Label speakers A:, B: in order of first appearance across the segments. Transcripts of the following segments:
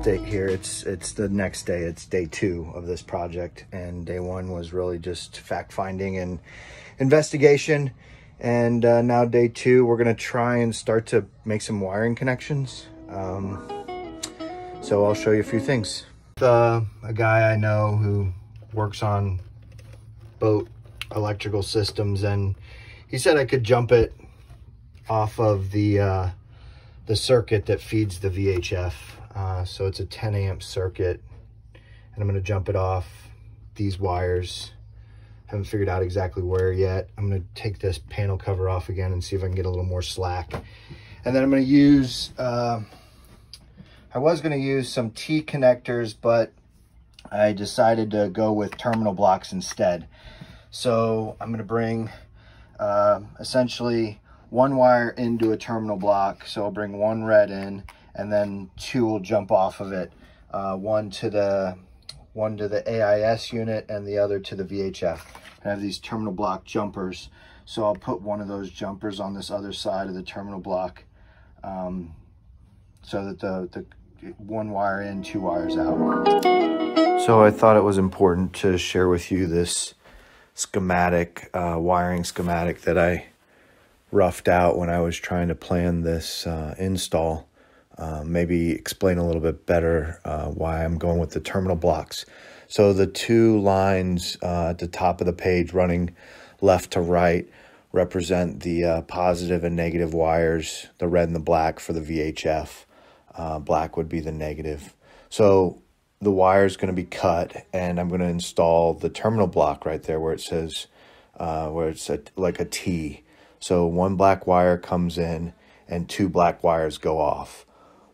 A: update here. It's it's the next day. It's day two of this project and day one was really just fact finding and investigation. And uh, now day two, we're gonna try and start to make some wiring connections. Um, so I'll show you a few things. Uh, a guy I know who works on boat electrical systems and he said I could jump it off of the uh, the circuit that feeds the VHF. Uh, so it's a 10 amp circuit and I'm gonna jump it off these wires. Haven't figured out exactly where yet. I'm gonna take this panel cover off again and see if I can get a little more slack. And then I'm gonna use, uh, I was gonna use some T connectors, but I decided to go with terminal blocks instead. So I'm gonna bring uh, essentially one wire into a terminal block. So I'll bring one red in and then two will jump off of it. Uh, one to the one to the AIS unit and the other to the VHF. I have these terminal block jumpers. So I'll put one of those jumpers on this other side of the terminal block um, so that the, the one wire in, two wires out. So I thought it was important to share with you this schematic, uh, wiring schematic that I roughed out when I was trying to plan this uh, install. Uh, maybe explain a little bit better uh, why I'm going with the terminal blocks. So the two lines uh, at the top of the page running left to right represent the uh, positive and negative wires, the red and the black for the VHF. Uh, black would be the negative. So the wire is going to be cut and I'm going to install the terminal block right there where it says, where it's a, like a T. So one black wire comes in and two black wires go off.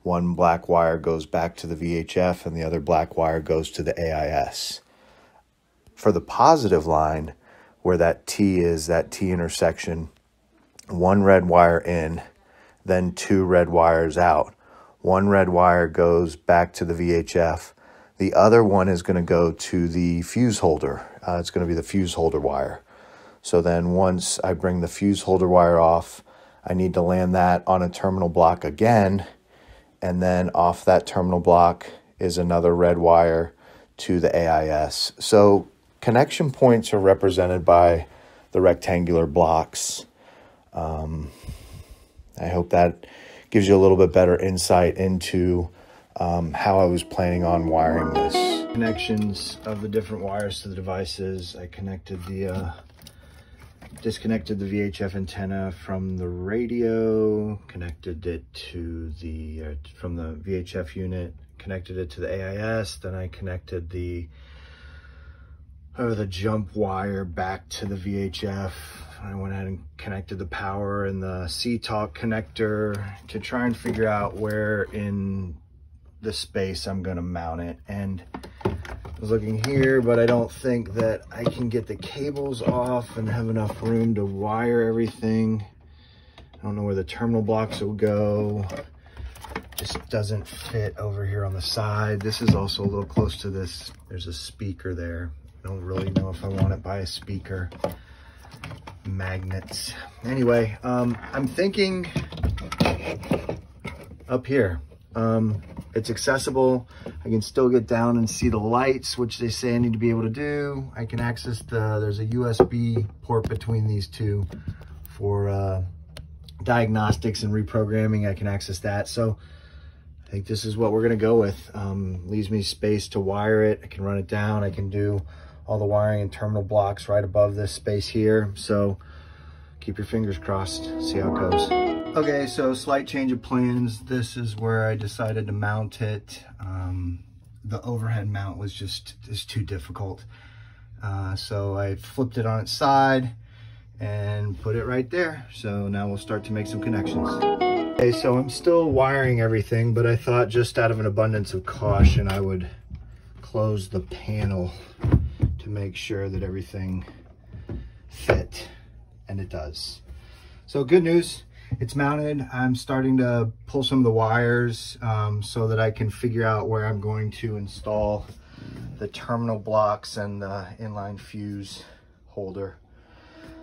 A: One black wire goes back to the VHF and the other black wire goes to the AIS. For the positive line, where that T is, that T intersection, one red wire in, then two red wires out. One red wire goes back to the VHF. The other one is going to go to the fuse holder. Uh, it's going to be the fuse holder wire. So then once I bring the fuse holder wire off, I need to land that on a terminal block again. And then off that terminal block is another red wire to the AIS. So connection points are represented by the rectangular blocks. Um, I hope that gives you a little bit better insight into um, how I was planning on wiring this. Connections of the different wires to the devices. I connected the uh, disconnected the VHF antenna from the radio, connected it to the, uh, from the VHF unit, connected it to the AIS, then I connected the, oh, the jump wire back to the VHF. I went ahead and connected the power and the SeaTalk connector to try and figure out where in the space I'm gonna mount it. And I was looking here, but I don't think that I can get the cables off and have enough room to wire everything. I don't know where the terminal blocks will go. Just doesn't fit over here on the side. This is also a little close to this. There's a speaker there. I don't really know if I want it by a speaker. Magnets. Anyway, um, I'm thinking up here. Um, it's accessible. I can still get down and see the lights, which they say I need to be able to do. I can access the, there's a USB port between these two for uh, diagnostics and reprogramming. I can access that. So I think this is what we're gonna go with. Um, leaves me space to wire it. I can run it down. I can do all the wiring and terminal blocks right above this space here. So keep your fingers crossed, see how it goes. Okay, so slight change of plans. This is where I decided to mount it. Um, the overhead mount was just, just too difficult. Uh, so I flipped it on its side and put it right there. So now we'll start to make some connections. Okay, so I'm still wiring everything, but I thought just out of an abundance of caution, I would close the panel to make sure that everything fit, and it does. So good news, it's mounted. I'm starting to pull some of the wires um, so that I can figure out where I'm going to install the terminal blocks and the inline fuse holder.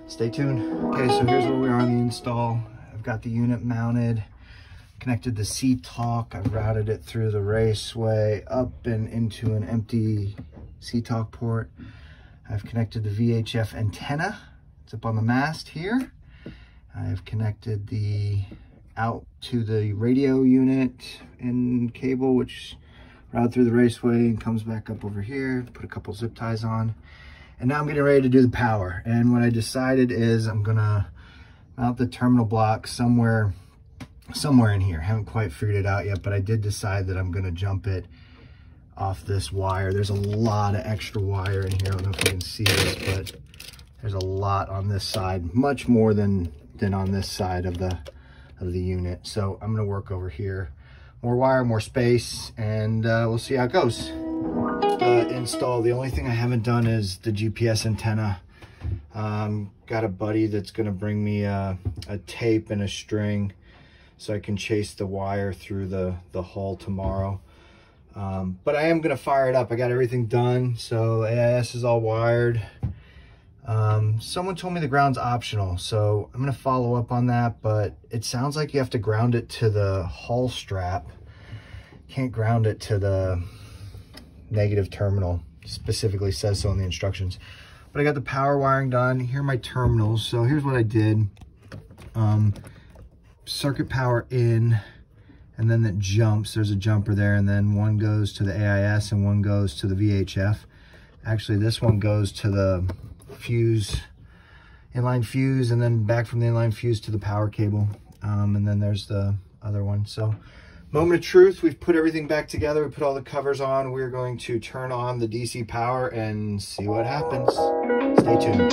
A: Stay tuned. Okay, so here's where we are on the install. I've got the unit mounted, connected the SeaTalk. I've routed it through the raceway up and into an empty SeaTalk port. I've connected the VHF antenna. It's up on the mast here. I've connected the out to the radio unit and cable, which route through the raceway and comes back up over here. Put a couple zip ties on. And now I'm getting ready to do the power. And what I decided is I'm gonna mount the terminal block somewhere, somewhere in here. Haven't quite figured it out yet, but I did decide that I'm gonna jump it off this wire. There's a lot of extra wire in here. I don't know if you can see this, but there's a lot on this side, much more than than on this side of the of the unit. So I'm gonna work over here. More wire, more space, and uh, we'll see how it goes. Uh, install, the only thing I haven't done is the GPS antenna. Um, got a buddy that's gonna bring me a, a tape and a string so I can chase the wire through the, the hull tomorrow. Um, but I am gonna fire it up. I got everything done. So AIS is all wired. Um, someone told me the ground's optional, so I'm gonna follow up on that, but it sounds like you have to ground it to the hull strap. Can't ground it to the negative terminal, specifically says so in the instructions. But I got the power wiring done. Here are my terminals. So here's what I did. Um, circuit power in, and then that jumps. There's a jumper there, and then one goes to the AIS and one goes to the VHF. Actually, this one goes to the fuse, inline fuse, and then back from the inline fuse to the power cable. Um, and then there's the other one. So moment of truth, we've put everything back together. We put all the covers on. We're going to turn on the DC power and see what happens. Stay tuned.